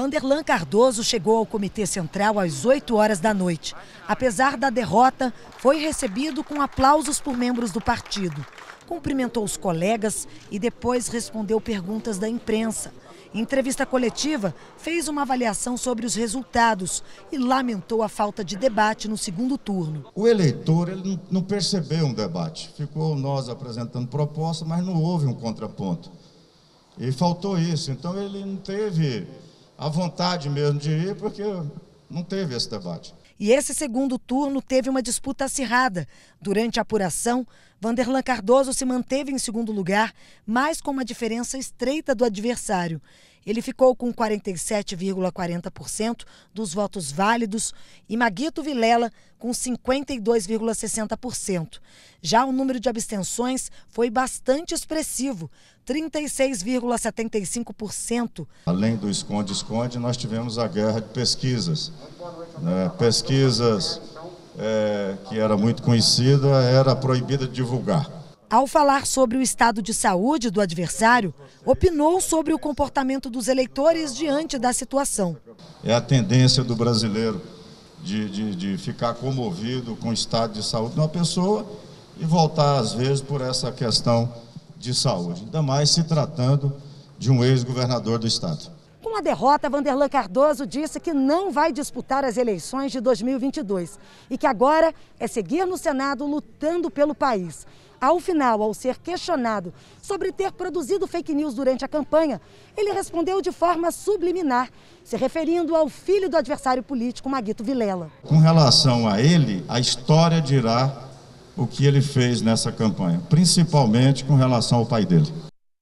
Vanderlan Cardoso chegou ao Comitê Central às 8 horas da noite. Apesar da derrota, foi recebido com aplausos por membros do partido. Cumprimentou os colegas e depois respondeu perguntas da imprensa. Em entrevista coletiva, fez uma avaliação sobre os resultados e lamentou a falta de debate no segundo turno. O eleitor ele não percebeu um debate. Ficou nós apresentando propostas, mas não houve um contraponto. E faltou isso. Então ele não teve a vontade mesmo de ir, porque não teve esse debate. E esse segundo turno teve uma disputa acirrada. Durante a apuração, Vanderlan Cardoso se manteve em segundo lugar, mas com uma diferença estreita do adversário. Ele ficou com 47,40% dos votos válidos e Maguito Vilela com 52,60%. Já o número de abstenções foi bastante expressivo, 36,75%. Além do esconde-esconde, nós tivemos a guerra de pesquisas. Né? Pesquisas é, que era muito conhecida, era proibida de divulgar. Ao falar sobre o estado de saúde do adversário, opinou sobre o comportamento dos eleitores diante da situação. É a tendência do brasileiro de, de, de ficar comovido com o estado de saúde de uma pessoa e voltar, às vezes, por essa questão de saúde, ainda mais se tratando de um ex-governador do estado. Com a derrota, Vanderlan Cardoso disse que não vai disputar as eleições de 2022 e que agora é seguir no Senado lutando pelo país. Ao final, ao ser questionado sobre ter produzido fake news durante a campanha, ele respondeu de forma subliminar, se referindo ao filho do adversário político, Maguito Vilela. Com relação a ele, a história dirá o que ele fez nessa campanha, principalmente com relação ao pai dele.